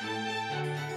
Música